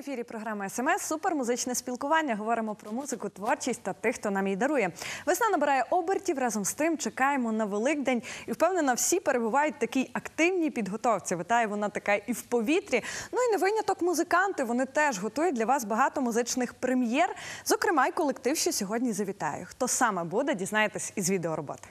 ефірі програма СМС Супермузичне спілкування. Говоримо про музику, творчість та тих, хто нам її дарує. Весна набирає обертів. Разом з тим чекаємо на Великдень. І впевнена, всі перебувають в такій активній підготовці. Витає вона така і в повітрі. Ну і не виняток музиканти. Вони теж готують для вас багато музичних прем'єр. Зокрема, й колектив, що сьогодні завітає. Хто саме буде, дізнаєтесь із відеороботи.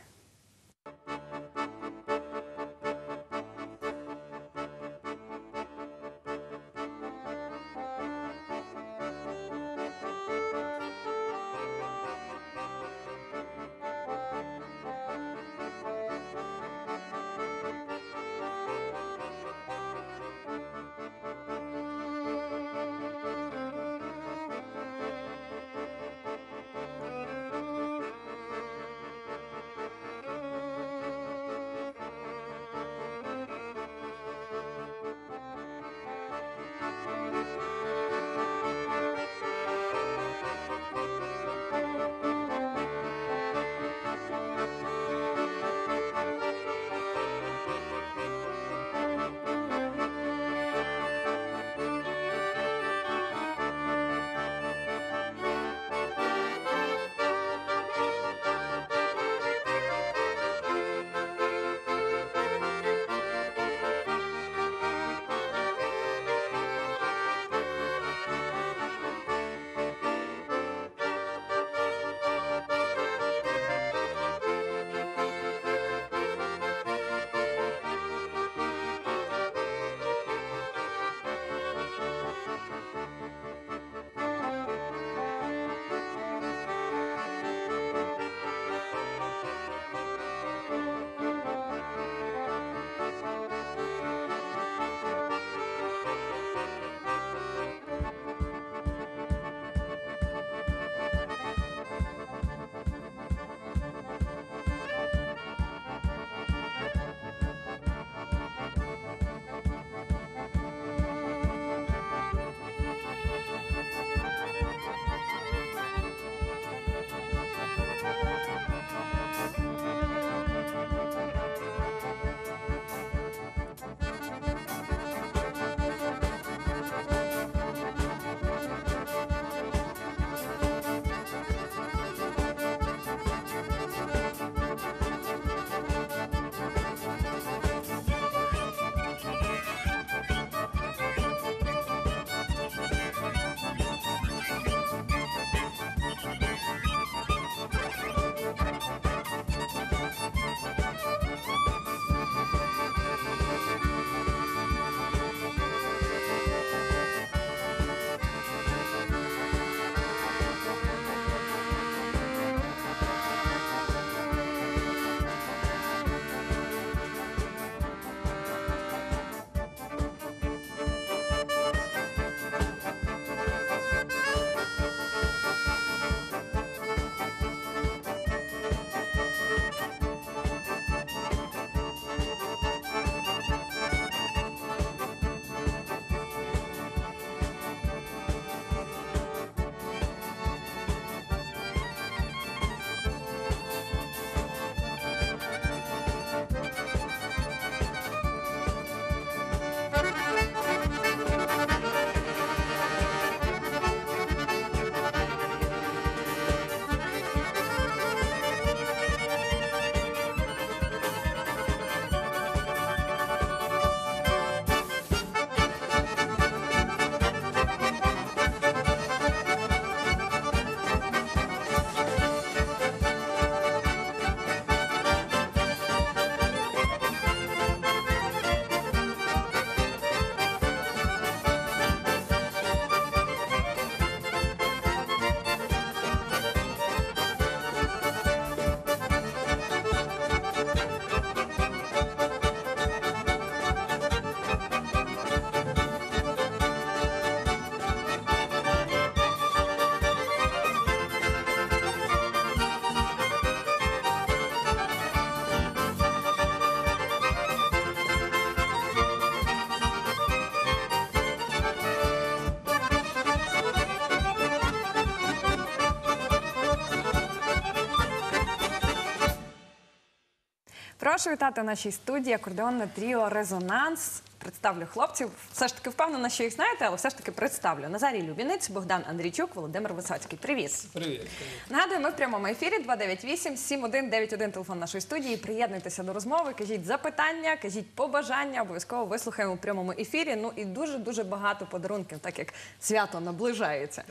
Прошу вітати в нашій студії акордеонне тріо Резонанс. Представлю хлопців. Все ж таки впевнена, що їх знаєте, але все ж таки представлю. Назарій Любінець, Богдан Андрійчук, Володимир Висоцький. Привіт. Привіт. Нагадую, ми в прямому ефірі 298 7191 телефон нашої студії. Приєднуйтеся до розмови, кажіть запитання, кажіть побажання. Обов'язково вислухаємо в прямому ефірі. Ну і дуже дуже багато подарунків, так як свято наближається.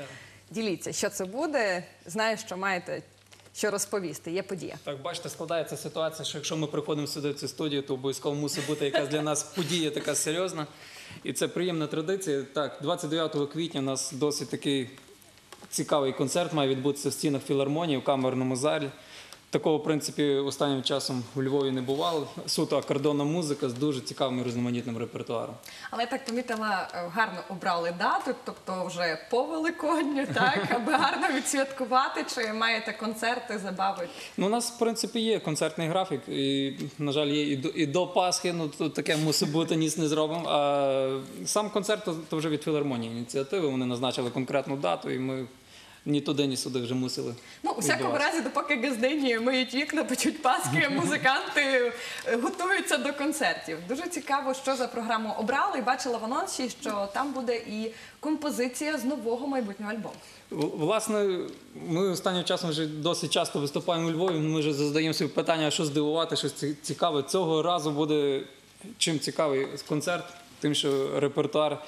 Діліться, що це буде. Знаю, що маєте що розповісти. Є подія. Так, бачите, складається ситуація, що якщо ми приходимо сюди в цю студію, то обов'язково мусить бути якась для нас подія така серйозна. І це приємна традиція. Так, 29 квітня у нас досить такий цікавий концерт має відбутися в стінах філармонії в камерному залі. Такого, в принципі, останнім часом у Львові не бувало. Суто акордонна музика з дуже цікавим і різноманітним репертуаром. Але я так помітила, е, гарно обрали дату, тобто вже по Великодню, так аби гарно відсвяткувати. Чи маєте концерти, забави? Ну, у нас, в принципі, є концертний графік, і, на жаль, є і до, і до Пасхи, ну тут таке мусить бути, ніс не зробимо. А сам концерт то, то вже від філармонії ініціативи. Вони назначили конкретну дату, і ми ні туди, ні сюди вже мусили. Ну, у всякому разі, допоки газдині миють вікна, печуть паски, музиканти е, готуються до концертів. Дуже цікаво, що за програму обрали. І бачила в анонсі, що там буде і композиція з нового майбутнього альбому. Власне, ми останнім часом вже досить часто виступаємо у Львові. Ми вже задаємо собі питання, що здивувати, що ці- цікаве. Цього разу буде чим цікавий концерт, тим, що репертуар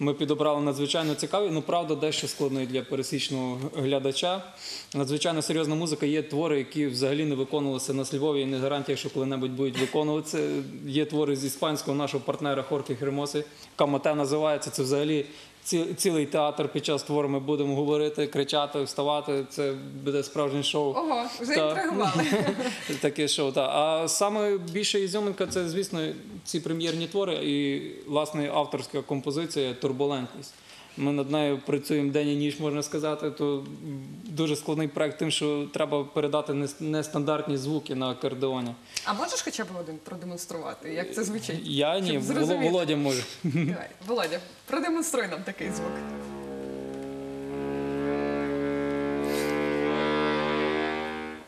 ми підобрали надзвичайно цікаві. Ну, правда, дещо складний для пересічного глядача. Надзвичайно серйозна музика. Є твори, які взагалі не виконувалися на Львові, і не гарантія, що коли-небудь будуть виконуватися. Є твори з іспанського нашого партнера Хорки Хермоси. Камате називається. Це взагалі ці- цілий театр під час твору ми будемо говорити, кричати, вставати. Це буде справжнє шоу. Ого, вже та, інтригували. Таке шоу. Та. А саме більше ізюминка це, звісно, ці прем'єрні твори і власне авторська композиція Турбулентність. Ми над нею працюємо день і ніч, можна сказати. То дуже складний проект, тим, що треба передати нестандартні звуки на акордеоні. А можеш хоча б один продемонструвати, як це звучить? Я ні. Володя може. Давай, Володя, продемонструй нам такий звук.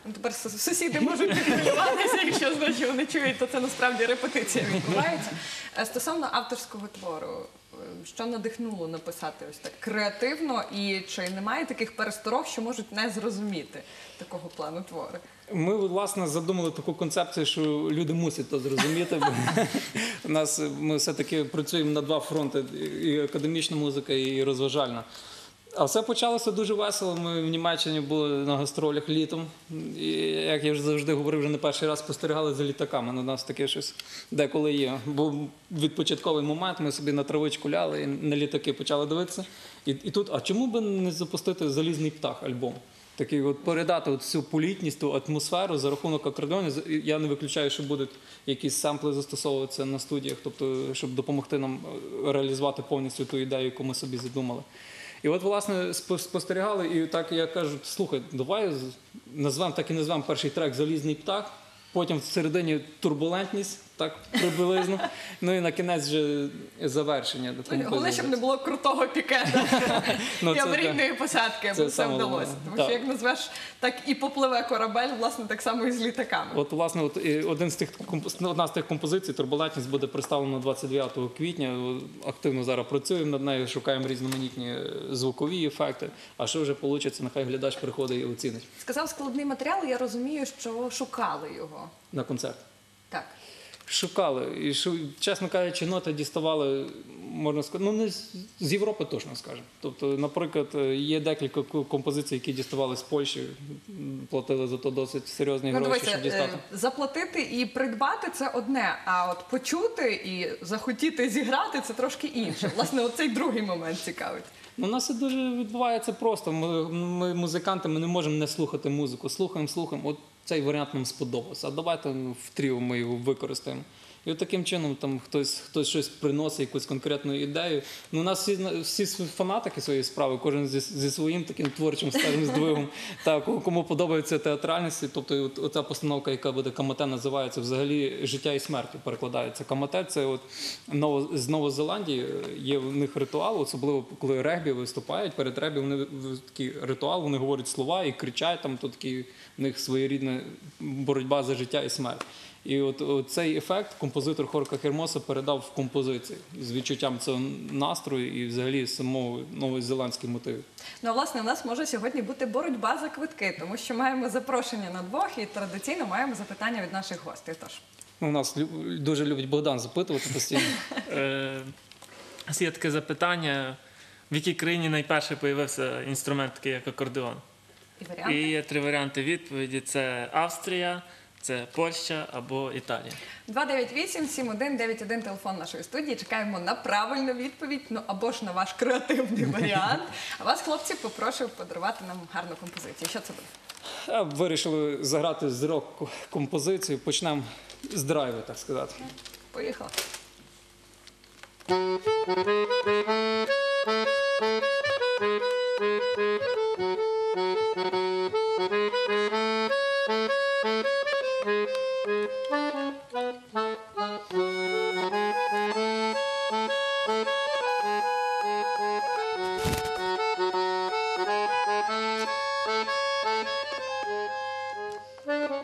Ну, Тепер сусіди можуть підхвилюватися, якщо значить вони чують, то це насправді репетиція відбувається. Е, Стосовно авторського твору, що надихнуло написати ось так креативно, і чи немає таких пересторог, що можуть не зрозуміти такого плану твори? Ми власне задумали таку концепцію, що люди мусять то зрозуміти. Бо нас ми все-таки працюємо на два фронти: і академічна музика, і розважальна. А все почалося дуже весело. Ми в Німеччині були на гастролях літом. І як я вже завжди говорив, вже не перший раз спостерігали за літаками. На нас таке щось деколи є. Був відпочатковий момент, ми собі на травичку ляли і на літаки почали дивитися. І, і тут, а чому би не запустити залізний птах альбом? Такий от передати от всю політність, ту атмосферу за рахунок акордеонів. Я не виключаю, що будуть якісь сампли застосовуватися на студіях, тобто, щоб допомогти нам е, реалізувати повністю ту ідею, яку ми собі задумали. І от, власне, спо- спостерігали, і так я кажу: слухай, давай назвемо так і назвемо перший трек Залізний птах, потім всередині турбулентність, так приблизно. Ну і на кінець вже завершення. Головне, щоб не було крутого пікета Ну, і аварійної посадки, аби Це вдалося. Тому що як назвеш, так і попливе корабель, власне, так само і з літаками. От, власне, от, один з тих ну, одна з тих композицій турбулентність буде представлена 29 квітня. Активно зараз працюємо над нею, шукаємо різноманітні е, звукові ефекти. А що вже вийде, нехай глядач приходить і оцінить Сказав складний матеріал, я розумію, що шукали його. на концерт. Так. Шукали. І чесно кажучи, ноти діставали, можна сказати, ну не з- Європи точно скажемо. Тобто, наприклад, є декілька композицій, які діставали з Польщі, платили за то досить серйозні Ну, гроші, щоб дістати. е, заплатити і придбати це одне, а от почути і захотіти зіграти це трошки інше. Власне, оцей другий момент цікавить. Ну, У нас це дуже відбувається просто. Ми, ми музиканти, ми не можемо не слухати музику. Слухаємо, слухаємо. От цей варіант нам сподобався. А давайте в тріо ми його використаємо. І от таким чином там хтось, хтось щось приносить, якусь конкретну ідею. Ну, у нас всі, всі фанатики своєї справи, кожен зі, зі своїм таким творчим скажімо, здвигом. Так, кому подобається театральність, тобто от, оця постановка, яка буде Камате, називається взагалі життя і смерть перекладається. Камате це от Ново, з Новозеландії є в них ритуал, особливо коли регбі виступають. Перед регбі вони такий ритуал, вони говорять слова і кричать там, то такий в них своєрідна боротьба за життя і смерть. І от, от цей ефект композитор Хорка Хермоса передав в композиції з відчуттям цього настрою і взагалі самого новозеландських мотивів. Ну, а, власне, у нас може сьогодні бути боротьба за квитки, тому що маємо запрошення на двох і традиційно маємо запитання від наших гостей. Тож Ну, у нас дуже любить Богдан запитувати постійно. Е, є таке запитання, в якій країні найперше появився інструмент такий, як акордеон? І є три варіанти відповіді: це Австрія, це Польща або Італія. 298 7191 телефон нашої студії. Чекаємо на правильну відповідь, ну або ж на ваш креативний варіант. А вас, хлопці, попрошу подарувати нам гарну композицію. Що це буде? А Вирішили заграти з рок-композицію. Почнемо з драйву, так сказати. Поїхали. Акордіонне тріо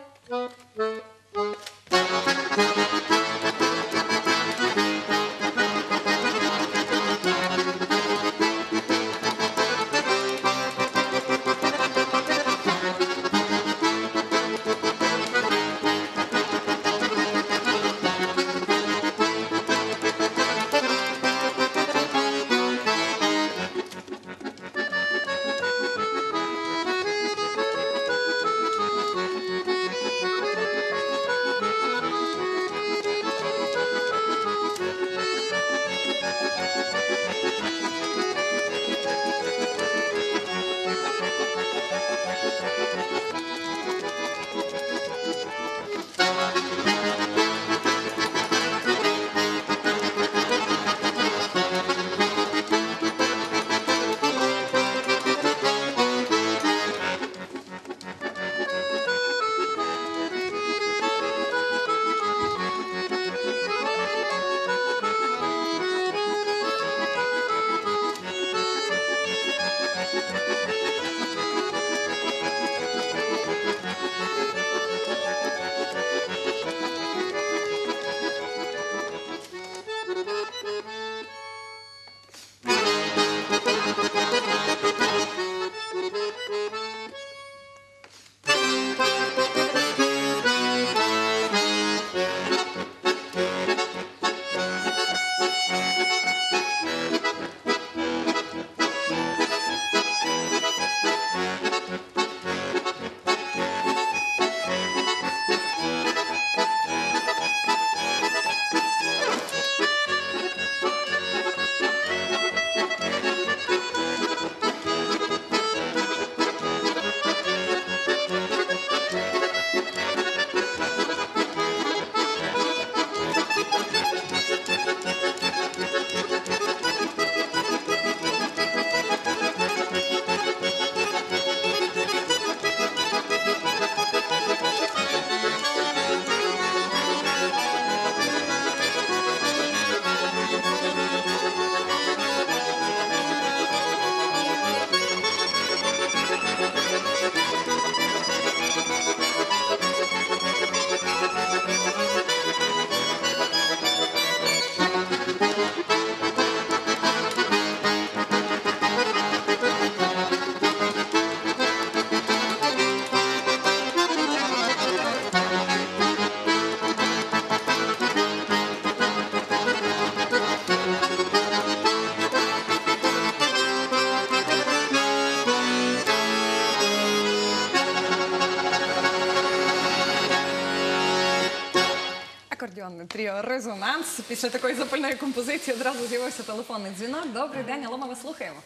резонанс. Після такої запальної композиції одразу з'явився телефонний дзвінок. Добрий день, алло, ми вас слухаємо.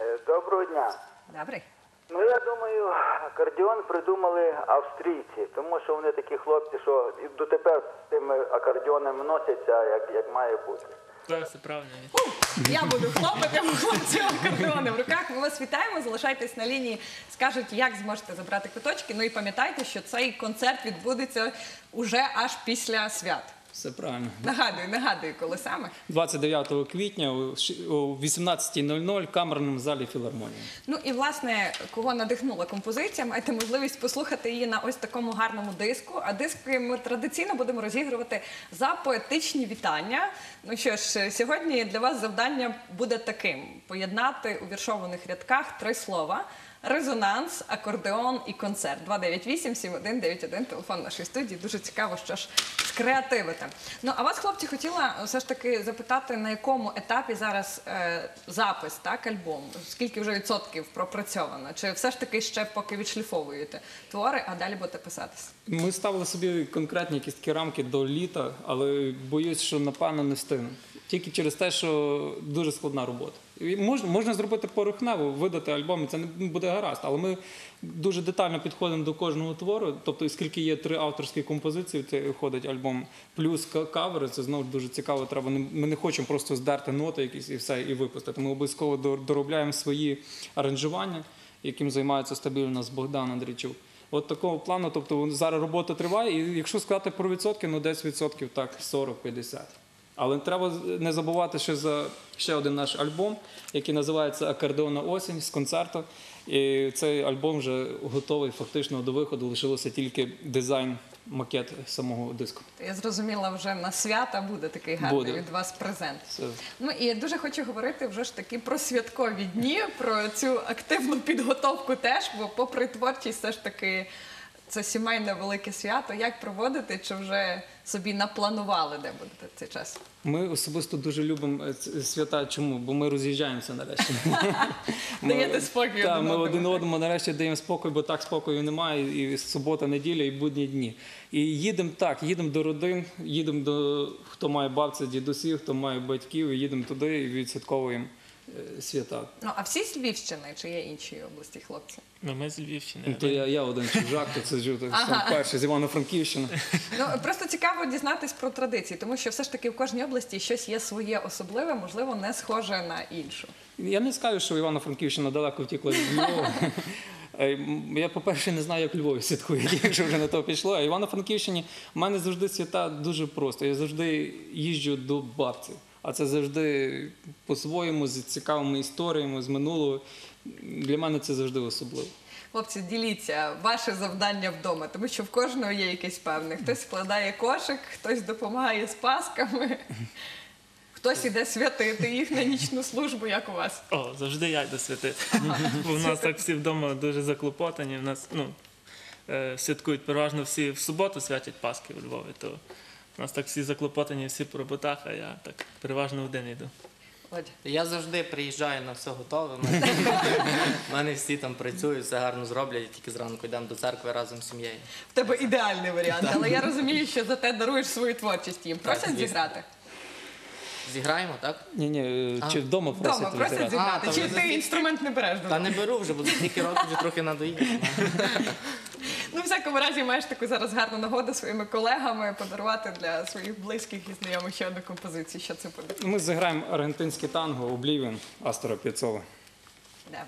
Е, Доброго дня. Добрий. Ну я думаю, акордіон придумали австрійці, тому що вони такі хлопці, що дотепер з тими акордіонами носяться, як, як має бути. Так, правильно. Я буду хлопати, у хлопців акордеони в руках. Ми вас вітаємо. Залишайтесь на лінії, скажуть, як зможете забрати квиточки. Ну і пам'ятайте, що цей концерт відбудеться уже аж після свят. Все правильно. Нагадую, нагадую, коли саме. 29 квітня о ші- о 18.00 в камерному залі філармонії. Ну і власне, кого надихнула композиція, маєте можливість послухати її на ось такому гарному диску. А диски ми традиційно будемо розігрувати за поетичні вітання. Ну що ж, сьогодні для вас завдання буде таким: поєднати у віршованих рядках три слова. Резонанс, акордеон і концерт. 298-7191, телефон нашої студії. Дуже цікаво, що ж скреативити. Ну а вас, хлопці, хотіла все ж таки запитати, на якому етапі зараз е, запис, так, альбому? Скільки вже відсотків пропрацьовано? Чи все ж таки ще поки відшліфовуєте твори, а далі будете писатись? Ми ставили собі конкретні якісь такі рамки до літа, але боюсь, що напевно не встигнемо. Тільки через те, що дуже складна робота. Можна, можна зробити порухнево, видати альбом, і це не буде гаразд. Але ми дуже детально підходимо до кожного твору. Тобто, оскільки є три авторські композиції, це виходить альбом, плюс кавери, це знову дуже цікаво. Треба ми не хочемо просто здерти ноти якісь і все і випустити. Ми обов'язково доробляємо свої аранжування, яким займається стабільно з Богдан Андрійчук. От такого плану, тобто зараз робота триває, і якщо сказати про відсотки, ну десь відсотків так 40-50. Але треба не забувати ще за ще один наш альбом, який називається Акордеонна осінь з концерту. І цей альбом вже готовий фактично до виходу. Лишилося тільки дизайн, макет самого диску. Я зрозуміла, вже на свята буде такий гарний Буде. від вас презент. Це Ну і я дуже хочу говорити вже ж таки про святкові дні, про цю активну підготовку теж, бо попри творчість, все ж таки це сімейне велике свято. Як проводити, чи вже собі напланували, де будете цей час? Ми особисто дуже любимо е, свята. Чому? Бо ми роз'їжджаємося нарешті. Даєте спокій Так, ми один одному нарешті даємо спокій, бо так спокою немає. І субота, неділя, і будні дні. І їдемо так, їдемо до родин, їдемо до хто має бабця, дідусів, хто має батьків, і їдемо туди і відсвятковуємо свята. Ну а всі з Львівщини чи є інші області, хлопці? Ну, ми з Львівщини. Ну, То я, я один чужак, то це ж Ага. перший з Івано-Франківщини. Ну просто цікаво дізнатись про традиції, тому що все ж таки в кожній області щось є своє особливе, можливо, не схоже на іншу. Я не скажу, що Івано-Франківщина далеко втікла від Львова. Е, Я, по-перше, не знаю, як Львові святкують, якщо вже на то пішло. А Івано-Франківщині в мене завжди свята дуже просто. Я завжди їжджу до бабці. А це завжди по-своєму, з цікавими історіями з минулого. Для мене це завжди особливо. Хлопці, діліться ваше завдання вдома, тому що в кожного є якесь певне. Хтось складає кошик, хтось допомагає з пасками, хтось іде святити їх на нічну службу, як у вас. О, завжди я йду святити. Бо в нас так всі вдома дуже заклопотані. В нас ну, е, святкують переважно всі в суботу святять Пасхи у Львові. То у нас так всі заклопотані, всі по роботах, а я так переважно один йду. Я завжди приїжджаю на все готове. У мене всі там працюють, все гарно зроблять, і тільки зранку йдемо до церкви разом з сім'єю. В тебе ідеальний варіант, але я розумію, що за те даруєш свою творчість їм. Просять звісно. зіграти? Зіграємо, так? Ні, ні, чи вдома Вдома просять просять зіграти. А, Чи та ви ти інструмент не береш Та не беру вже, бо стільки років вже трохи надоїло. Ну, в всякому разі, маєш таку зараз гарну нагоду своїми колегами подарувати для своїх близьких і знайомих ще одну композицію. Що це буде? Ми зіграємо аргентинське танго Облівін Астора Піцова. Давай.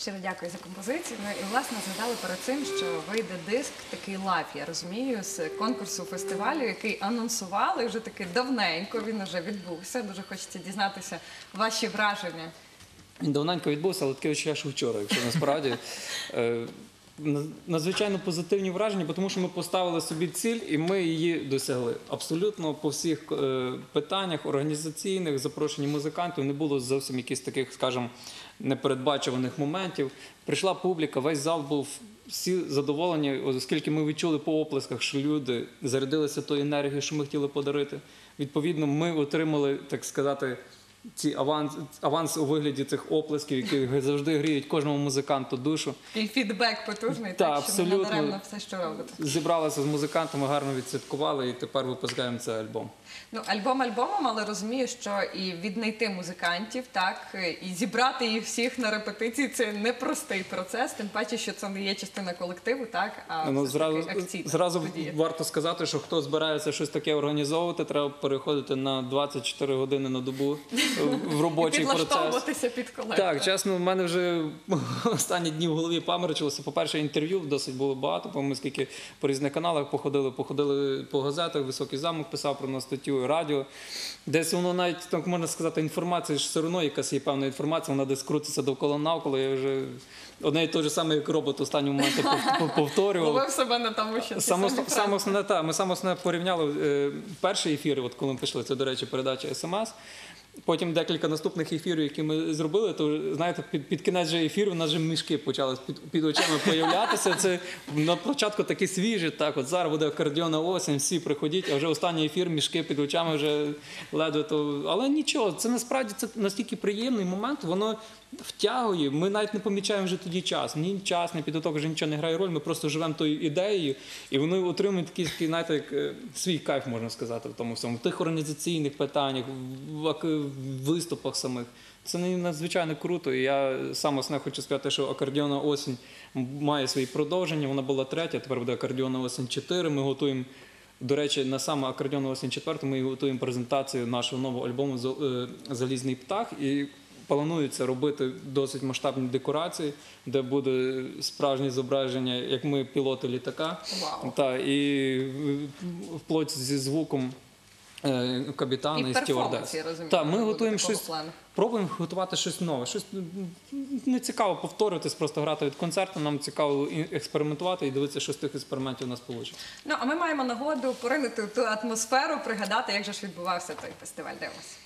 Щиро дякую за композицію. Ну і власне згадали перед цим, що вийде диск такий live, я розумію, з конкурсу фестивалю, який анонсували вже таки давненько. Він вже відбувся. Дуже хочеться дізнатися ваші враження. Він давненько відбувся, але таке відчуття, що вчора, якщо насправді. Е, Надзвичайно позитивні враження, тому що ми поставили собі ціль і ми її досягли. Абсолютно по всіх е, питаннях організаційних, запрошення музикантів, не було зовсім якихось таких, скажімо, непередбачуваних моментів. Прийшла публіка, весь зал був всі задоволені, оскільки ми відчули по оплесках, що люди зарядилися тою енергією, що ми хотіли подарити. Відповідно, ми отримали, так сказати, ці аванс, аванс у вигляді цих оплесків, які завжди гріють кожному музиканту душу. І фідбек потужний, Та, так що не абсолютно. надаремно все, що робите. Зібралися з музикантами, гарно відсвяткували, і тепер випускаємо цей альбом. Ну, альбом альбомом, але розумію, що і віднайти музикантів, так, і зібрати їх всіх на репетиції це непростий процес, тим паче, що це не є частина колективу, так, а Ну, зразу, акційна зразу подія. варто сказати, що хто збирається щось таке організовувати, треба переходити на 24 години на добу в робочий процес. Підлаштовуватися під колег. Так, чесно, в мене вже останні дні в голові паморочилося. По-перше, інтерв'ю досить було багато, бо ми скільки по різних каналах походили, походили по газетах, високий замок писав про нас статтю, радіо. Десь воно навіть так можна сказати, інформація ж все одно якась є певна інформація, вона десь крутиться довкола навколо. Я вже одне і те ж саме, як робот останній моменту повторював. Ловив себе на тому, що Саме, саме основне, та, ми саме основне порівняли е, перший ефір, от коли ми пішли, це, до речі, передача СМС. Потім декілька наступних ефірів, які ми зробили, то знаєте, під, під кінець же ефіру у нас вже мішки почали під, під очима появлятися. Це на початку такі свіжі, так от зараз буде акордіона осінь, всі приходіть, а вже останній ефір, мішки під очами вже ледве то. Але нічого, це насправді це настільки приємний момент, воно втягує. Ми навіть не помічаємо вже тоді час. Ні час, ні підготовка вже нічого не грає роль. Ми просто живемо тою ідеєю, і вони отримують такий, знаєте, як е, свій кайф, можна сказати, в тому всьому. В тих організаційних питаннях, в, виступах самих. Це надзвичайно круто. І я сам основне хочу сказати, що акордіона осінь має свої продовження. Вона була третя, тепер буде акордіона осінь 4. Ми готуємо. До речі, на саме акордіон осінь 4 ми готуємо презентацію нашого нового альбому е, Залізний птах. І планується робити досить масштабні декорації, де буде справжнє зображення, як ми пілоти літака. Вау. Та, і вплоть зі звуком е, капітана І і, стюардес. Так, ми готуємо щось, плану. пробуємо готувати щось нове. Щось не цікаво повторюватись, просто грати від концерту. Нам цікаво експериментувати і дивитися, що з тих експериментів у нас вийде. Ну, а ми маємо нагоду поринути в ту атмосферу, пригадати, як же ж відбувався той фестиваль. Дивимось.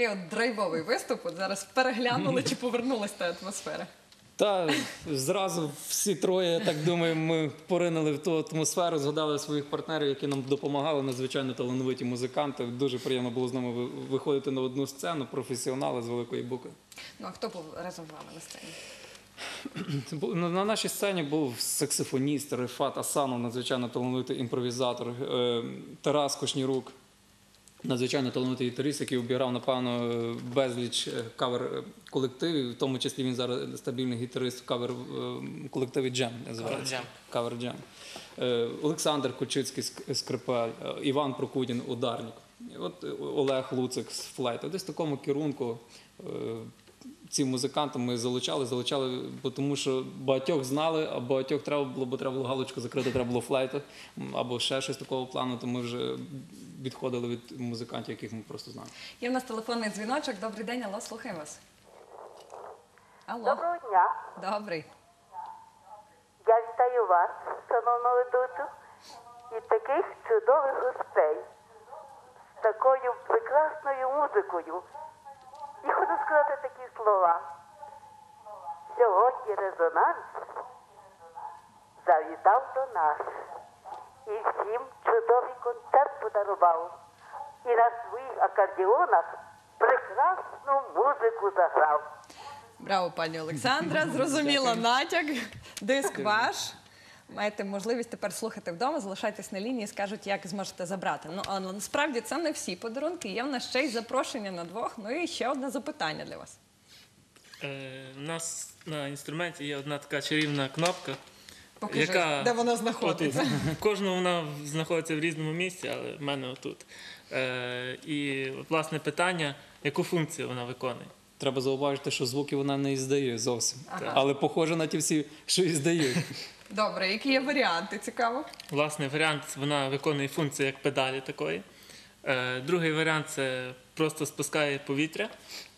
Такий от драйвовий виступ. От зараз переглянули чи повернулась та атмосфера. Та зразу всі троє, я так думаю, ми поринули в ту атмосферу, згадали своїх партнерів, які нам допомагали, надзвичайно талановиті музиканти. Дуже приємно було з ними ви- виходити на одну сцену, професіонали з великої букви. Ну а хто був разом з вами на сцені? На на нашій сцені був саксофоніст Рифат Асанов, надзвичайно талановитий імпровізатор, е, Тарас Кошнірук, надзвичайно талановитий гітарист, який обіграв, напевно, е, безліч е, кавер-колективів, в тому числі він зараз стабільний гітарист в кавер-колективі Джем називається. Кавер Джем. Е, Олександр Кочицький ск- скрипаль, е, Іван Прокудін ударник. От е, Олег Луцик з флейта. Десь в такому керунку е, ці музиканти ми залучали, залучали, тому що багатьох знали, а багатьох треба було, бо треба було галочку закрити, треба було флейта м, або ще щось такого плану, то ми вже відходили від музикантів, яких ми просто знаємо. Є в нас телефонний дзвіночок. Добрий день, алло, слухаємо вас. Алло, Доброго дня. добрий. Я вітаю вас, шановну ведучу, і таких чудових гостей з такою прекрасною музикою. І хочу сказати такі слова. Сьогодні резонанс завітав до нас і всім чудовий концерт подарував. І на своїх акордіонах прекрасну музику заграв. Браво, пані Олександра. Зрозуміла натяк. Диск ваш. Маєте можливість тепер слухати вдома, залишайтесь на лінії, скажуть, як зможете забрати. Ну але насправді це не всі подарунки. Є в нас ще й запрошення на двох. Ну і ще одне запитання для вас. Е, у нас на інструменті є одна така чарівна кнопка. Покажи, де вона знаходиться. Отут. В Кожного вона знаходиться в різному місці, але в мене отут. Е, і от, власне питання, яку функцію вона виконує. Треба зауважити, що звуки вона не іздає зовсім, Ага. але похоже на ті всі, що іздають. Добре, які є варіанти? Цікаво. Власне, варіант вона виконує функцію як педалі такої. Е, другий варіант це просто спускає повітря.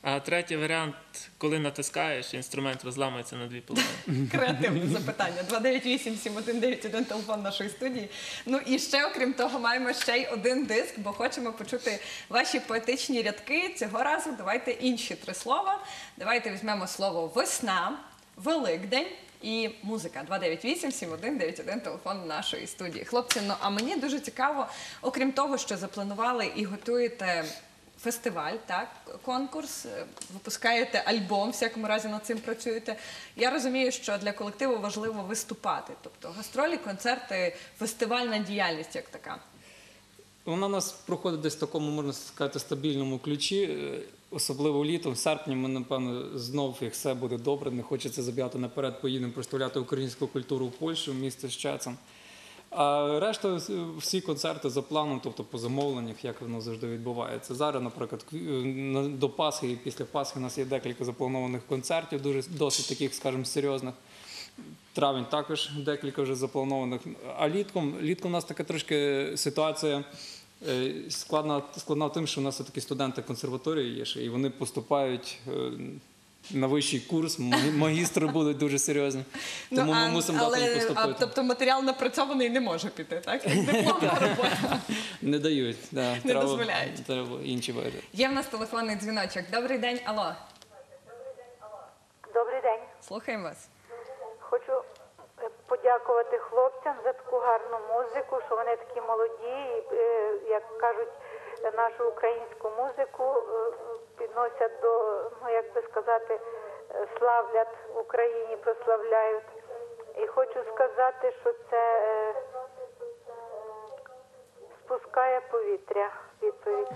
А третій варіант, коли натискаєш, інструмент розламується на дві половини. Креативне запитання. 298-7191 телефон нашої студії. Ну і ще, окрім того, маємо ще й один диск, бо хочемо почути ваші поетичні рядки. Цього разу давайте інші три слова. Давайте візьмемо слово весна, Великдень. І музика 298-7191 телефон нашої студії. Хлопці, ну а мені дуже цікаво, окрім того, що запланували і готуєте фестиваль, так, конкурс, е, випускаєте альбом, в всякому разі над цим працюєте. Я розумію, що для колективу важливо виступати. Тобто гастролі, концерти, фестивальна діяльність як така. Вона у нас проходить десь в такому, можна сказати, стабільному ключі. Е, Особливо літом, в серпні ми, напевно, знов, як все буде добре, не хочеться забігати наперед, поїдемо представляти українську культуру в Польщу, в місто Щецин. А решта всі концерти за планом, тобто по замовленнях, як воно завжди відбувається. Зараз, наприклад, е, до Пасхи і після Пасхи у нас є декілька запланованих концертів, дуже досить таких, скажімо, серйозних. Травень також декілька вже запланованих. А літком, літком у нас така трошки ситуація е, складна, складна тим, що у нас такі студенти консерваторії є ще, і вони поступають е, на вищий курс, магі- магістри будуть дуже серйозні. Тому ми мусимо дати їм Ну, а, тобто матеріал напрацьований не може піти, так? Як дипломна робота. Не дають. Да, Не дозволяють. Треба інші види. Є в нас телефонний дзвіночок. Добрий день, алло. Добрий день. Слухаємо вас. Хочу е, подякувати хлопцям за таку гарну музику, що вони такі молоді, і, е, як кажуть, е, нашу українську музику підносять до, ну як би сказати, славлять в Україні, прославляють. І хочу сказати, що це е, спускає повітря. Відповідь.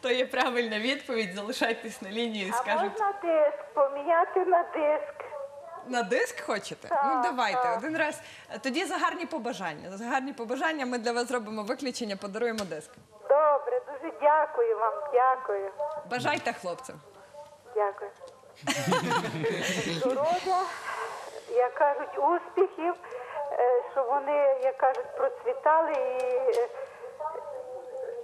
То є правильна відповідь. Залишайтесь на лінії і А скажуть. можна диск поміняти на диск? На диск хочете? Ну давайте один раз. Тоді за гарні побажання. За гарні побажання ми для вас зробимо виключення, подаруємо диск. Добре, дуже дякую вам, дякую. Бажайте хлопцям. Дякую. Здоров'я, як кажуть, успіхів, е, щоб вони, як кажуть, процвітали і, е,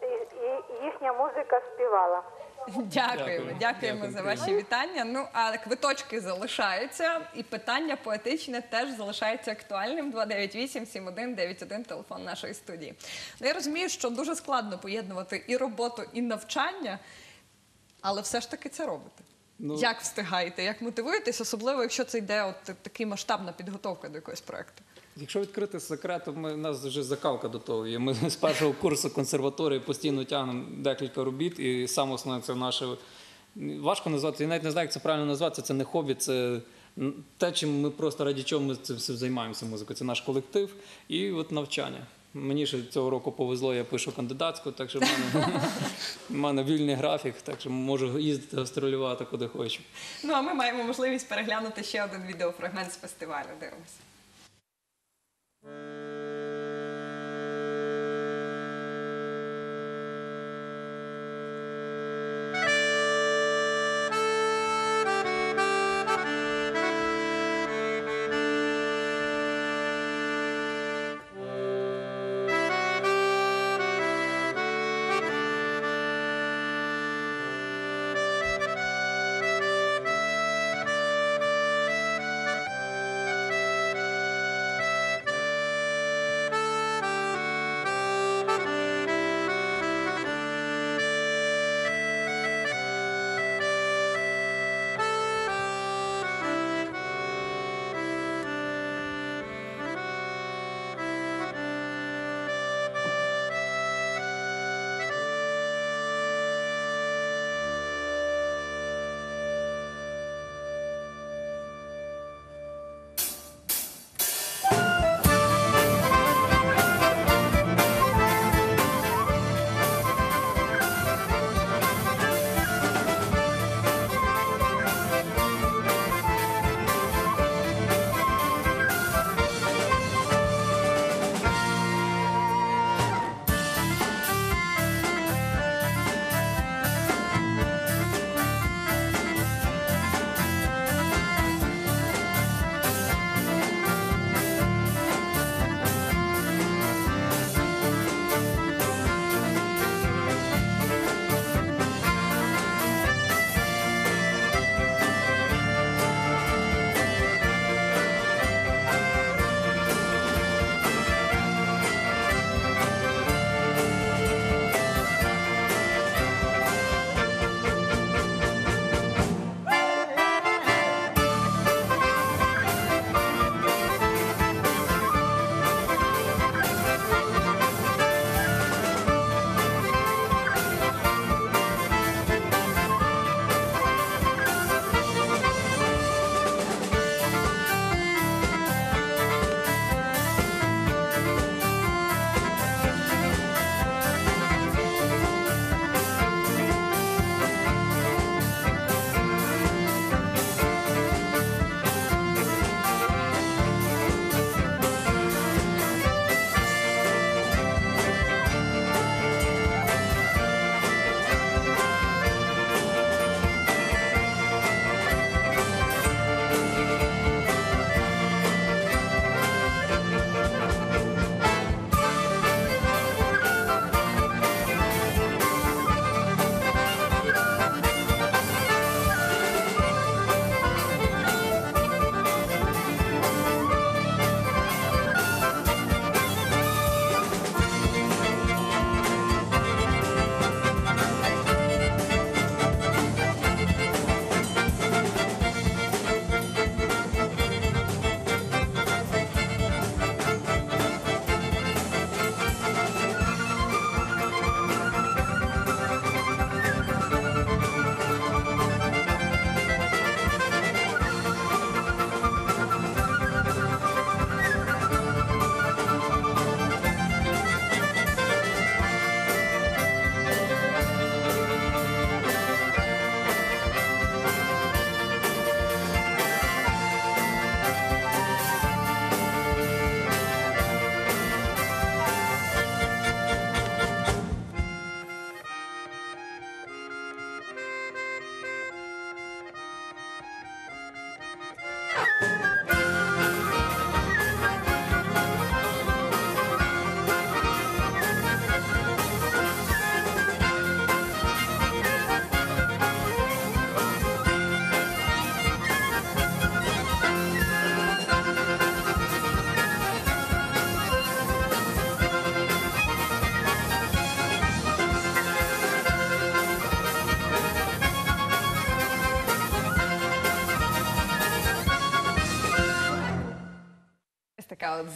і, і їхня музика співала. Дякуємо, дякуємо за ваші вітання. Ну а квиточки залишаються, і питання поетичне теж залишається актуальним. 298-7191 телефон нашої студії. Ну, я розумію, що дуже складно поєднувати і роботу, і навчання. але все ж таки це робите. Ну, Як встигаєте, як мотивуєтесь, особливо якщо це йде от такий масштабна підготовка до якогось проекту? Якщо відкрити секрет, ми, у нас вже закалка до того є. Ми з першого курсу консерваторії постійно тягнемо декілька робіт, і саме основне це наше важко назвати. Я навіть не знаю, як це правильно назвати. Це не хобі, це те, чим ми просто раді чого ми це все займаємося музикою. Це наш колектив і от навчання. Мені ще цього року повезло, я пишу кандидатську, так що в мене, в мене вільний графік, так що можу їздити гастролювати куди хочу. Ну а ми маємо можливість переглянути ще один відеофрагмент з фестивалю. Дивимося. Ось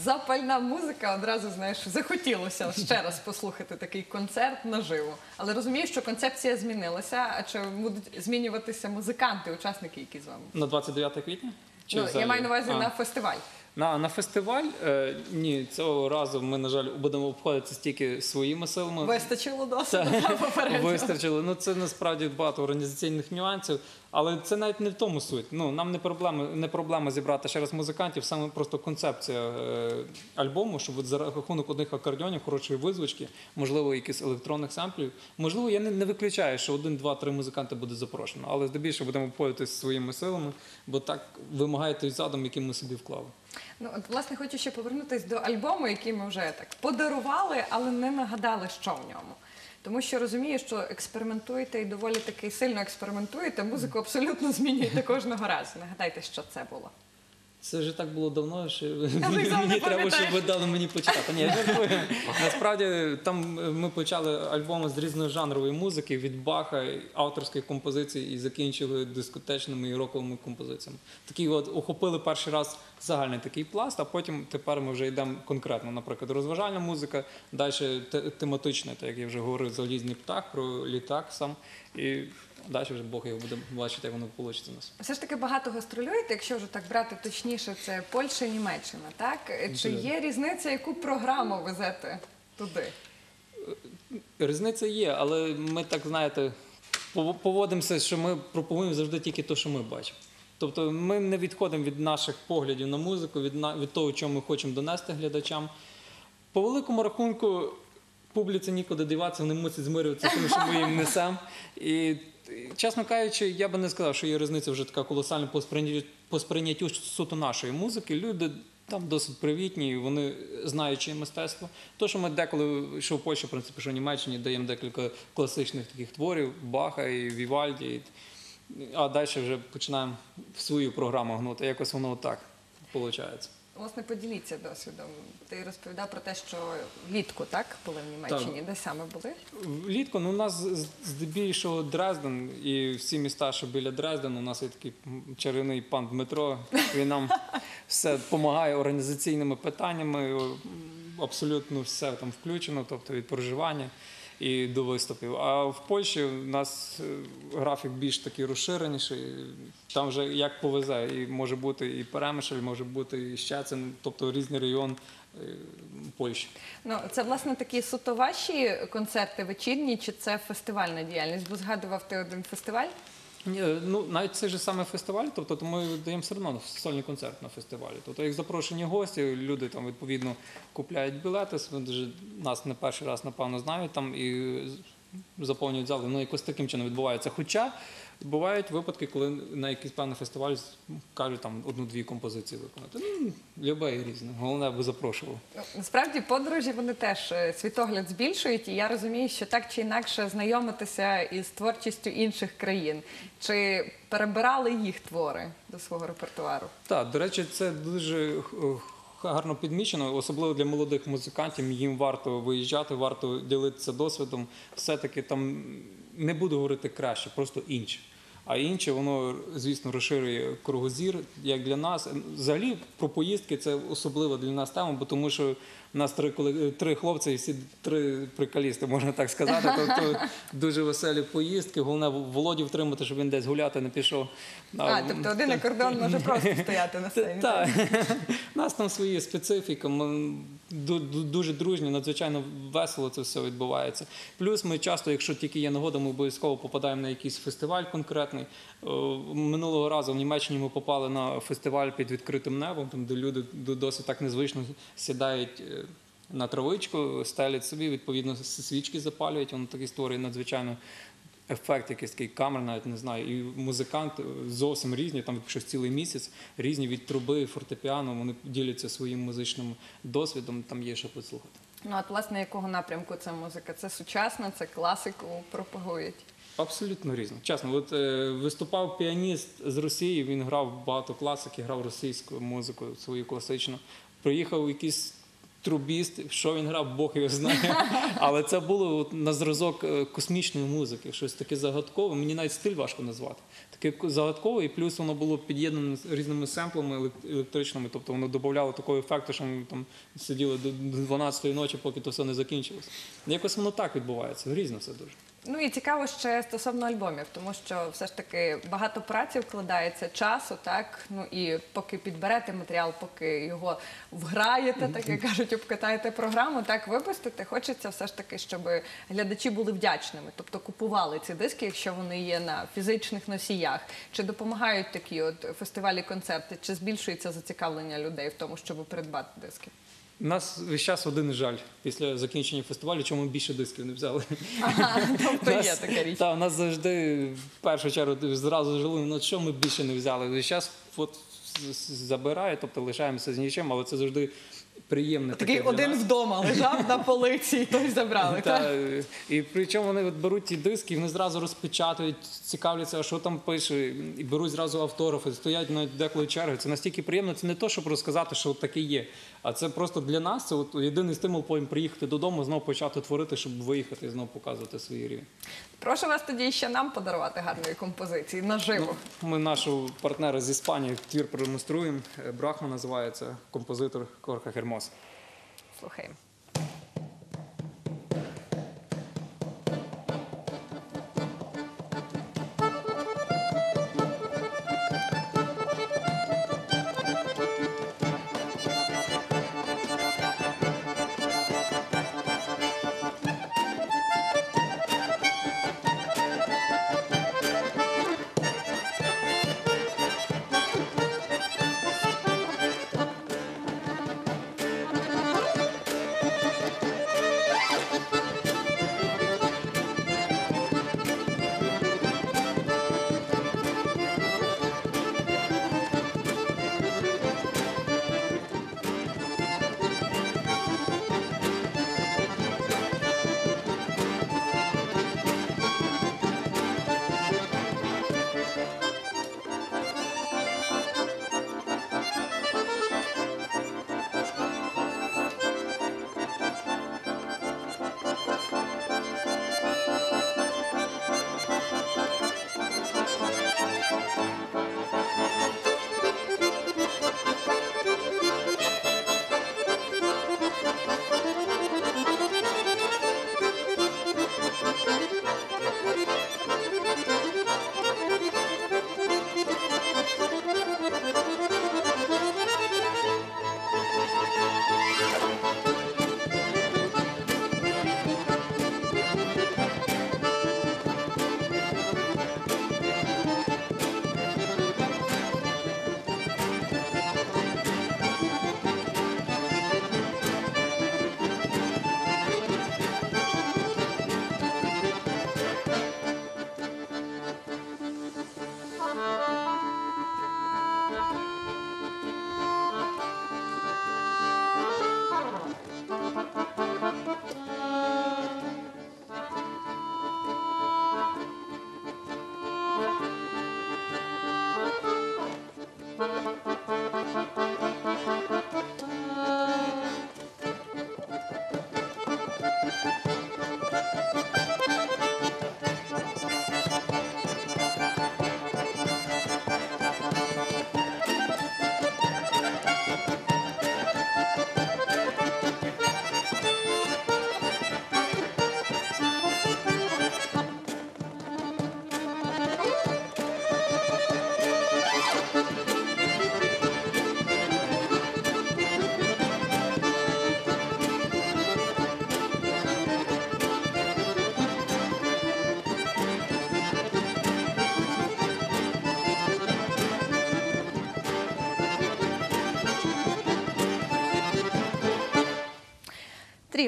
запальна музика. Одразу знаєш, захотілося ще раз послухати такий концерт наживо. Але розумію, що концепція змінилася. А чи будуть змінюватися музиканти, учасники, які з вами? На 29 квітня? Чи Ну, я маю на увазі А. на фестиваль. На, на фестиваль е, ні, цього разу ми, на жаль, будемо обходитися тільки своїми силами. Вистачило попередньо. Вистачило. Ну це насправді багато організаційних нюансів, але це навіть не в тому суть. Ну нам не проблема, не проблема зібрати ще раз музикантів, саме просто концепція е, альбому, щоб от за рахунок одних акордіонів, хорошої визвучки, можливо, якихось електронних самплів. Можливо, я не, не виключаю, що один, два, три музиканти буде запрошено, але здебільшого будемо обходитися своїми силами, бо так вимагає той задум, який ми собі вклали. Ну, от, власне, хочу ще повернутися до альбому, який ми вже так подарували, але не нагадали, що в ньому. Тому що розумію, що експериментуєте і доволі таки сильно експериментуєте, музику абсолютно змінюєте кожного разу. Нагадайте, що це було. Це вже так було давно, що мені треба, щоб ви дали мені почитати. Ні. Насправді там е, ми почали альбоми з різної жанрової музики, від Баха, авторських композицій і закінчили дискотечними і роковими композиціями. Такі от охопили перший раз загальний такий пласт, а потім тепер ми вже йдемо конкретно, наприклад, розважальна музика, далі те- тематична, так як я вже говорив, залізний птах, про літак сам. І далі вже Бог його буде бачити, як воно вийде у нас. Все ж таки багато гастролюєте, якщо вже так брати точніше, це Польща і Німеччина, так? Чи є різниця, яку програму везете туди? Різниця є, але ми так знаєте, поводимося, що ми пропонуємо завжди тільки те, що ми бачимо. Тобто ми не відходимо від наших поглядів на музику, від, на- від того, що ми хочемо донести глядачам. По великому рахунку, публіці нікуди діватися, вони мусять змирюватися з тим, що ми їм несемо. І, чесно кажучи, я би не сказав, що є різниця вже така колосальна по сприйняттю, по сприйняттю суто нашої музики. Люди там досить привітні, вони знають чиє мистецтво. То, що ми деколи, що в Польщі, в принципі, що в Німеччині даємо декілька класичних таких творів, Баха і Вівальді. А далі вже починаємо свою програму гнути. Якось воно так виходить. Власне, поділіться досвідом. Ти розповідав про те, що влітку, так, були в Німеччині. Де саме були? Влітку ну, у нас здебільшого Дрезден і всі міста, що біля Дрездену, у нас є такий чарівний пан Дмитро. Він нам все допомагає організаційними питаннями. Абсолютно все там включено, тобто від проживання і до виступів. А в Польщі у нас е, графік більш такий розширеніший. Там вже як повезе, і може бути і Перемишль, може бути і Щецин, тобто різний район е, Польщі. Ну, це власне такі суто ваші концерти вечірні, чи це фестивальна діяльність? Бо згадував ти один фестиваль. Ні, ну навіть цей же саме фестиваль, тобто то ми даємо все одно сольний концерт на фестивалі. Тобто, як запрошені гості, люди там відповідно купляють білети, дуже нас не перший раз, напевно, знають там і заповнюють зали. Ну, якось таким чином відбувається. Хоча бувають випадки, коли на якийсь певний фестиваль кажуть там одну-дві композиції виконати. Ну, любе і різне. Головне, аби запрошували. Ну, Насправді подорожі вони теж е, світогляд збільшують, і я розумію, що так чи інакше знайомитися із творчістю інших країн. Чи перебирали їх твори до свого репертуару? Так, до речі, це дуже е, гарно підмічено, особливо для молодих музикантів. Їм варто виїжджати, варто ділитися досвідом. Все-таки там не буду говорити краще, просто інше. А інше, воно, звісно, розширює кругозір, як для нас. Взагалі, про поїздки це особливо для нас тема, бо тому що у нас три, три хлопці і всі три приколісти, можна так сказати. Тобто дуже веселі поїздки. Головне Володі втримати, щоб він десь гуляти не пішов. А, тобто один акордеон може просто стояти на сцені. Так, у нас там свої специфіка. Ми ду- ду- дуже дружні, надзвичайно весело це все відбувається. Плюс ми часто, якщо тільки є нагода, ми обов'язково попадаємо на якийсь фестиваль конкретний. Минулого разу в Німеччині ми попали на фестиваль під відкритим небом, там де люди досить так незвично сідають. Е, На травичку стелять собі, відповідно, свічки запалюють, воно такий створює надзвичайно ефект, якийсь такий камер, навіть не знаю. І музиканти зовсім різні, там щось цілий місяць, різні від труби, фортепіано, вони діляться своїм музичним досвідом, там є що послухати. Ну, от, власне, якого напрямку це музика? Це сучасна, це класику пропагують. Абсолютно різно. Чесно, от е, виступав піаніст з Росії, він грав багато класики, грав російську музику, свою класичну. Приїхав якийсь трубіст, що він грав, Бог його знає. Але це було от на зразок е, космічної музики, щось таке загадкове. Мені навіть стиль важко назвати. Таке ко- загадкове, і плюс воно було під'єднане з різними семплами елек- електричними. Тобто воно додавало такого ефекту, що ми там сиділи до до 12-ї ночі, поки то все не закінчилось. Якось воно так відбувається. Грізно все дуже. Ну і цікаво ще стосовно альбомів, тому що все ж таки багато праці вкладається часу, так ну і поки підберете матеріал, поки його вграєте, так як кажуть, обкатаєте програму, так випустите. Хочеться все ж таки, щоб глядачі були вдячними, тобто купували ці диски, якщо вони є на фізичних носіях. Чи допомагають такі от фестивалі, концерти, чи збільшується зацікавлення людей в тому, щоб придбати диски? У нас весь час один жаль після закінчення фестивалю, чому ми більше дисків не взяли. Ага, тобто є така річ. Та, у нас завжди в першу чергу зразу жили, ну що ми більше не взяли. Весь час от забирає, тобто лишаємося з нічим, але це завжди приємне. Такий таке один нас. вдома лежав на полиці, і той забрали. так? Та, і причому вони от беруть ті диски, вони зразу розпечатують, цікавляться, а що там пише, і беруть зразу автографи, стоять навіть деколи черги. Це настільки приємно. Це не то, щоб розказати, що от таке є. А це просто для нас це от єдиний стимул потім приїхати додому, знову почати творити, щоб виїхати і знову показувати свій рівень. Прошу вас тоді ще нам подарувати гарної композиції наживо. Ми нашого партнера з Іспанії твір продемонструємо. Е, Брахма називається композитор Корха Хермос. Слухаємо.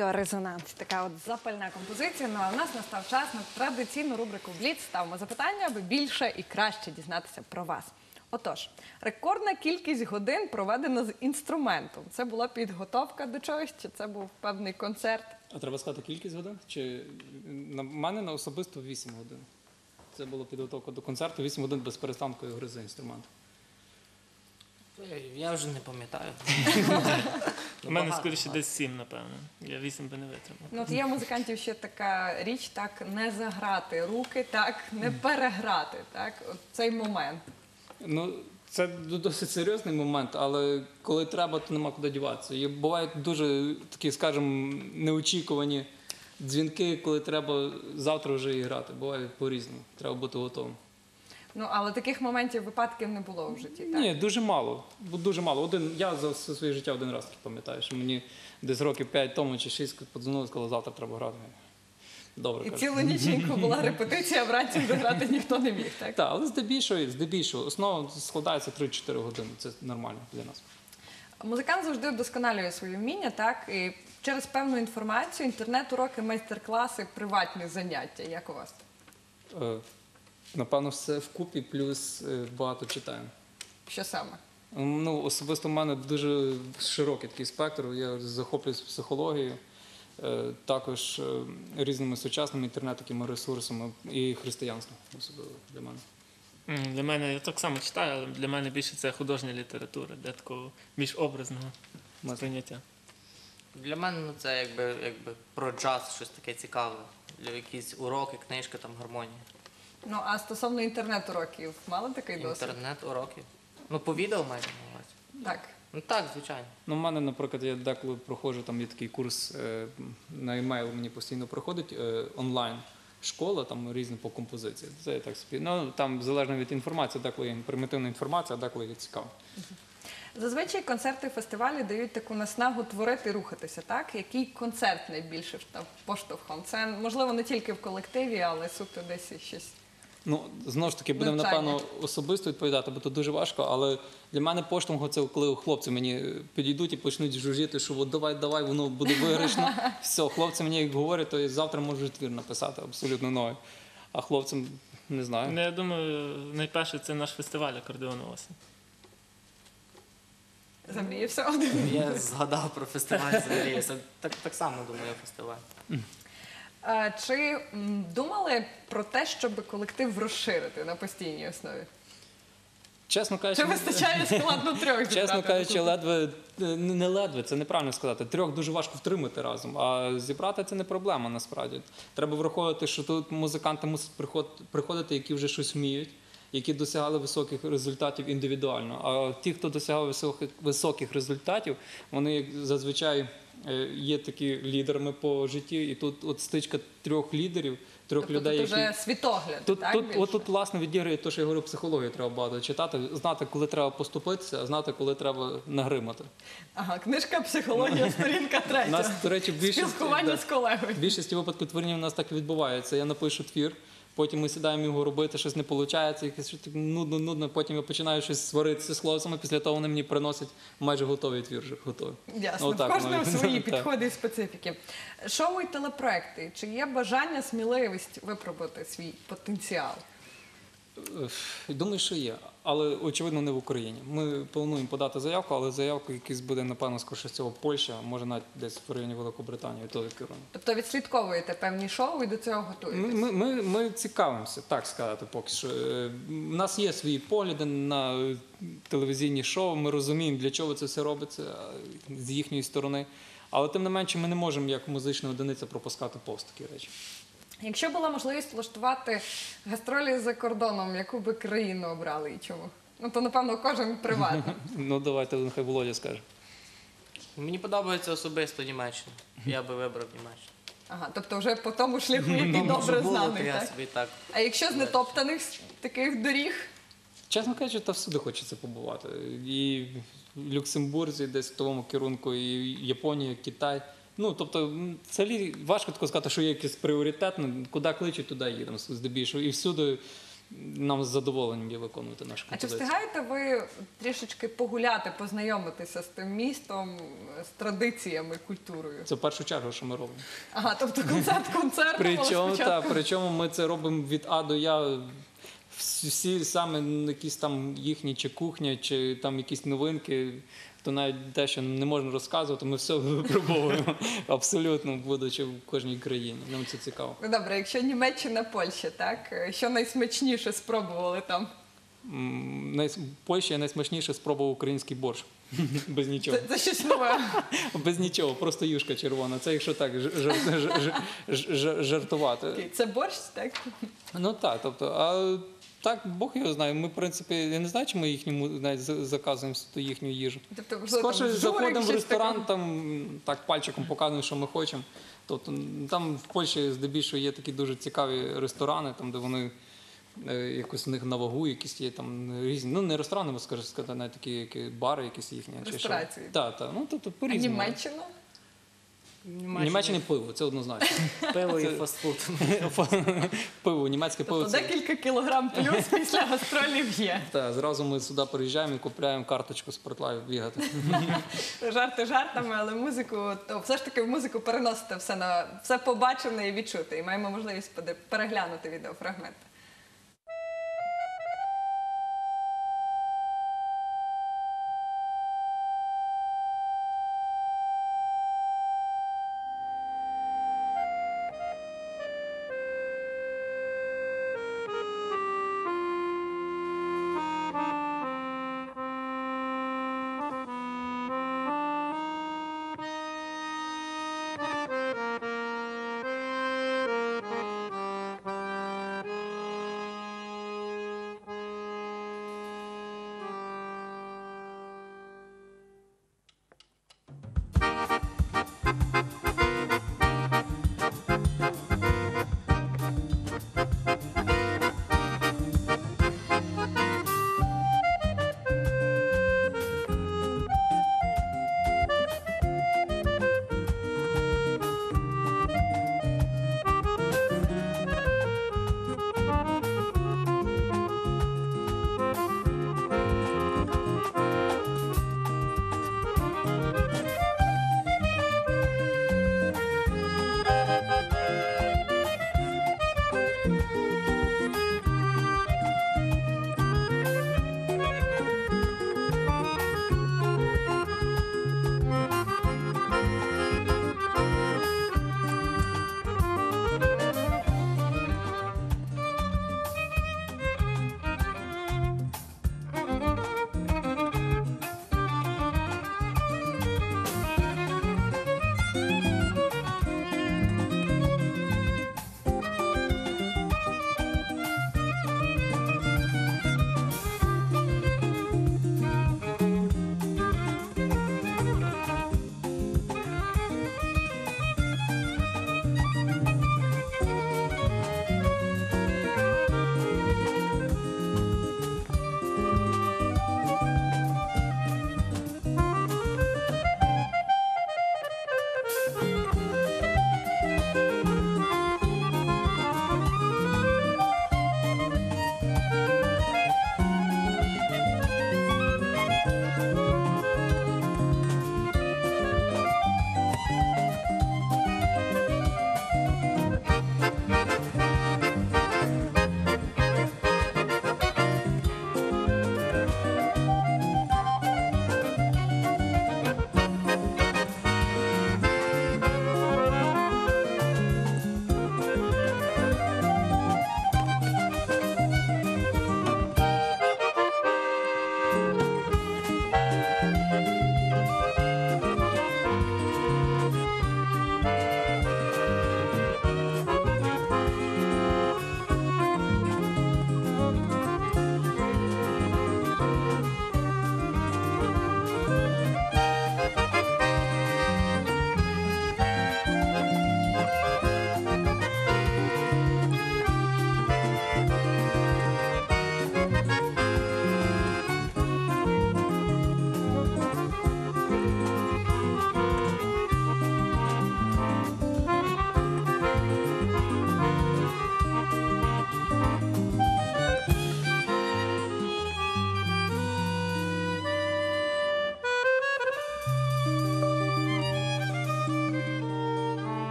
Тріо резонанс. Така от запальна композиція. Ну а в нас настав час на традиційну рубрику Бліц. Ставимо запитання, аби більше і краще дізнатися про вас. Отож, рекордна кількість годин проведена з інструментом. Це була підготовка до чогось, чи це був певний концерт? А треба сказати кількість годин? Чи на мене на особисто 8 годин. Це була підготовка до концерту, 8 годин без перестанку гри за інструмент. Я вже не пам'ятаю. У мене багато, скоріше багато. десь сім, напевно. Я вісім би не витримав. Ну, от є музикантів ще така річ, так не заграти руки, так не переграти. Так, от цей момент. Ну, це досить серйозний момент, але коли треба, то нема куди діватися. І бувають дуже такі, скажімо, неочікувані дзвінки, коли треба завтра вже і грати. Буває по-різному. Треба бути готовим. Ну але таких моментів випадків не було в житті. Так? Ні, дуже мало. Дуже мало. Один, я за все своє життя один раз пам'ятаю, що мені десь років 5 тому чи 6 подзвонили, сказали, завтра треба грати. Добре, І кажу. цілу ніченьку була репетиція, вранці вже грати ніхто не міг. Так? Так, але здебільшого, здебільшого, основа складається 3-4 години. Це нормально для нас. Музикант завжди вдосконалює свої вміння, так і через певну інформацію, інтернет-уроки, майстер-класи, приватні заняття. Як у вас? Е, Напевно, все вкупі, плюс е, багато читаємо. Що саме? Ну, особисто в мене дуже широкий такий спектр. Я захоплююсь психологією, е, також е, різними сучасними інтернет-такими ресурсами і християнством, особливо для мене. М, Для мене я так само читаю, але для мене більше це художня література, де такого більш образного Мас- сприйняття. Для мене ну, це якби, якби про джаз щось таке цікаве. Якісь уроки, книжка, там гармонія. Ну а стосовно інтернет-уроків, мали такий досвід? Інтернет, уроки. Ну, по відео маєте на увазі. Так. Ну так, звичайно. Ну, в мене, наприклад, я деколи проходжу, там є такий курс е, на емейл мені постійно проходить е, онлайн. Школа там різні по композиції. Це я так собі. Ну там залежно від інформації, деколи є примітивна інформація, а деколи є цікаво. Зазвичай концерти фестивалі дають таку наснагу творити, рухатися. Так, який концерт найбільше став поштовхом? Це можливо не тільки в колективі, але суто десь і щось. Ну, знову ж таки, будемо напевно особисто відповідати, бо це дуже важко. Але для мене поштовхом це коли хлопці мені підійдуть і почнуть жужжити, що от давай, давай, воно буде виграшно. Все, хлопці мені як говорять, то і завтра можуть твір написати абсолютно новий. А хлопцям не знаю. Ну, я думаю, найперше це наш фестиваль акордеону осінь. Замріявся. Я згадав про фестиваль Зарієса. Так, так само думаю, фестиваль. Е, Чи думали про те, щоб колектив розширити на постійній основі? Чесно кажучи, Чи вистачає складно трьох Чесно кажучи, ледве не ледве, це неправильно сказати. Трьох дуже важко втримати разом. А зібрати це не проблема насправді. Треба враховувати, що тут музиканти мусять приходити, які вже щось вміють, які досягали високих результатів індивідуально. А ті, хто досягав високих, високих результатів, вони зазвичай є такі лідерами по житті. І тут от стичка трьох лідерів, трьох Тобто людей, тут які вже світогляд, Тут, так? тут, більше? от тут власне відіграє те, що я говорю, психологію треба багато читати, знати, коли треба поступитися, а знати, коли треба нагримати. Ага, книжка психологія, сторінка третя. У нас, до речі, більшість, Спілкування да, з колегою. в більшості випадків творіння у нас так і відбувається. Я напишу твір, потім ми сідаємо його робити, щось не виходить, якесь щось так нудно, нудно, потім я починаю щось сваритися з хлопцями, після того вони мені приносять майже готовий твір, вже готовий. Ясно, в кожного воно- свої підходи і специфіки. Шоу і телепроекти. Чи є бажання, сміливість випробувати свій потенціал? Думаю, що є, але очевидно не в Україні. Ми плануємо подати заявку, але заявку якийсь буде, напевно, скоріше всього Польща, може навіть десь в районі Великобританії, то керуємо. Тобто відслідковуєте певні шоу і до цього готуєтесь? ми, ми, ми цікавимося, так сказати, поки що. Е, У нас є свої погляди на е, телевізійні шоу. Ми розуміємо, для чого це все робиться е, з їхньої сторони. Але тим не менше, ми не можемо як музична одиниця пропускати повз такі речі. Якщо була можливість влаштувати гастролі за кордоном, яку би країну обрали і чому? Ну то напевно кожен приватно. Ну давайте нехай Володя скаже. Мені подобається особисто Німеччина. Я би вибрав Німеччину. Ага, тобто вже по тому шляху, який добре знаний, я так? собі так. А якщо з нетоптаних таких доріг, Чесно кажучи, та всюди хочеться побувати. І в Люксембурзі, десь в тому керунку, і Японія, Китай. Ну, тобто, м, це лі- важко тако сказати, що є якийсь пріоритетно. Куди кличуть, туди їдемо здебільшого. І всюди нам з задоволенням є виконувати нашу а чи встигаєте ви трішечки погуляти, познайомитися з тим містом, з традиціями, культурою? Це в першу чергу, що ми робимо. Ага, тобто концерт концерт. Причому, та, причому ми це робимо від А до Я. Всі саме якісь там їхні чи кухня, чи там якісь новинки, то навіть те, що не можна розказувати, ми все випробовуємо абсолютно, будучи в кожній країні. Нам це цікаво. Ну добре, якщо Німеччина, Польща, так що найсмачніше спробували там? Я найсмачніше спробував український борщ. Без нічого. Це, це щось нове. Без нічого, просто юшка червона. Це якщо так жар- жар- жар- жар- жартувати. Це борщ, так? Ну так, тобто, а так, Бог його знає. Ми, в принципі, я не знаю, чи ми їхньому навіть заказуємо їхню їжу. Тобто, Скорше заходимо в ресторан, таке. там так пальчиком показуємо, що ми хочемо. Тобто там в Польщі здебільшого є такі дуже цікаві ресторани, там де вони е, якось у них на вагу, якісь є там різні. Ну не ресторани, скажу сказати, навіть такі які бари, якісь їхні. Ресторації. Так, так. Ну тобто А по-різному. Німеччина? В Німеччині пиво, це однозначно. Пиво і фастфуд. пиво, німецьке пиво. Тобто декілька кілограм плюс після гастролів є. Так, зразу ми сюди приїжджаємо і купляємо карточку спортлайв бігати. Жарти жартами, але музику, то все ж таки в музику переносите все на все побачене і відчути. І маємо можливість поди- переглянути відеофрагменти.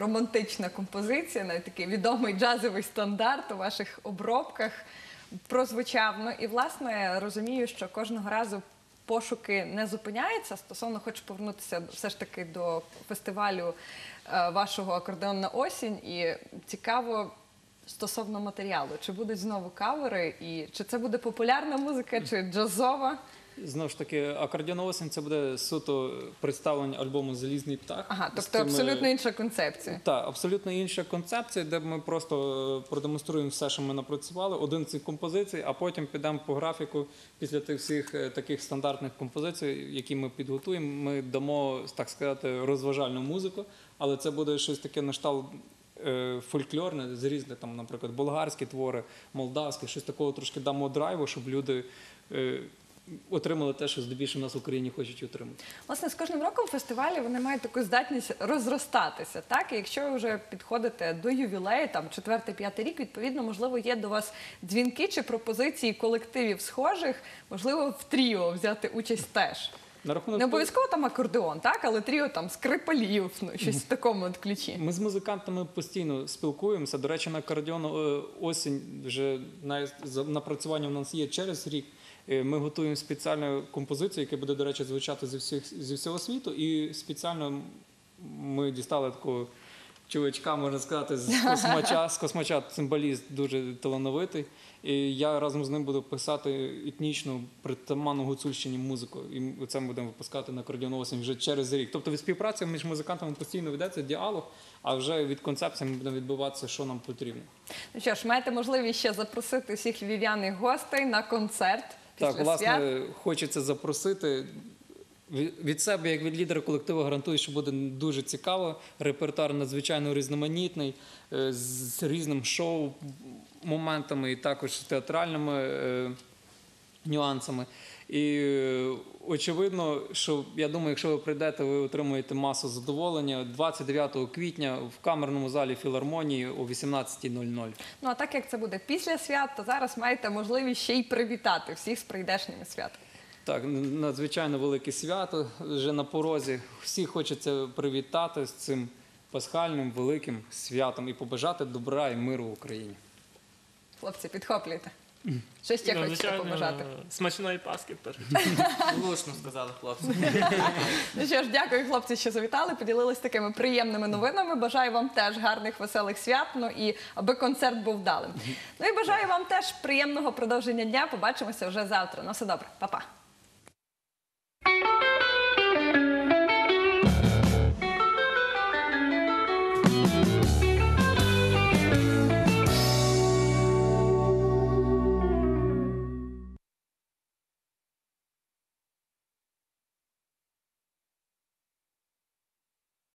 Романтична композиція, навіть такий відомий джазовий стандарт у ваших обробках прозвучав. Ну і власне розумію, що кожного разу пошуки не зупиняються. Стосовно хочу повернутися все ж таки до фестивалю е, вашого акордеон на осінь. І цікаво, стосовно матеріалу? Чи будуть знову кавери, і чи це буде популярна музика, чи джазова? Знову ж таки, акордіон осінь це буде суто представлення альбому Залізний птах. Ага, тобто цими- абсолютно інша концепція. Так, абсолютно інша концепція, де ми просто е, продемонструємо все, що ми напрацювали, один цих композицій, а потім підемо по графіку після тих всіх е, таких стандартних композицій, які ми підготуємо. Ми дамо, так сказати, розважальну музику, але це буде щось таке на штал е, фольклорне, з різних, там, наприклад, болгарські твори, молдавські, щось такого трошки дамо драйву, щоб люди. Отримали те, що здебільшого нас в Україні хочуть отримати. Власне, з кожним роком фестивалі вони мають таку здатність розростатися. Так, і якщо ви вже підходите до ювілею, там четвертий, п'ятий рік, відповідно, можливо, є до вас дзвінки чи пропозиції колективів схожих, можливо, в тріо взяти участь теж. На рахунок Не обов'язково там акордеон, так, але тріо там скрипалів, ну щось в такому от ключі. Ми з музикантами постійно спілкуємося. До речі, на акордіон е, осінь вже напрацювання в нас є через рік. Е, Ми готуємо спеціальну композицію, яка буде, до речі, звучати зі всіх зі всього світу. І спеціально ми дістали такого чувачка, можна сказати, з космача. З космача цимбаліст дуже талановитий. І я разом з ним буду писати етнічну притаманну гуцульщині музику. І це ми будемо випускати на акордіон осінь вже через рік. Тобто від співпраці між музикантами постійно ведеться діалог, а вже від концепції ми будемо відбуватися, що нам потрібно. Ну що ж, маєте можливість ще запросити всіх львів'яних гостей на концерт після Так, власне, свят. хочеться запросити. Від себе, як від лідера колективу, гарантую, що буде дуже цікаво. Репертуар надзвичайно різноманітний, е, з різним шоу моментами і також театральними е, нюансами. І е, очевидно, що я думаю, якщо ви прийдете, ви отримаєте масу задоволення 29 квітня в камерному залі філармонії о 18.00. Ну а так як це буде після свят, то зараз маєте можливість ще й привітати всіх з прийдешніми святами. Так, надзвичайно велике свято вже на порозі. Всі хочеться привітати з цим пасхальним великим святом і побажати добра і миру в Україні. Хлопці, підхоплюйте. Що ще Ну, хочете побажати? Смачної паски перше. Влучно сказали хлопці. Ну що ж, дякую, хлопці, що завітали, поділились такими приємними новинами. Бажаю вам теж гарних веселих свят. Ну і аби концерт був вдалим. Ну і бажаю вам теж приємного продовження дня. Побачимося вже завтра. На все добре, Па-па. Thank you.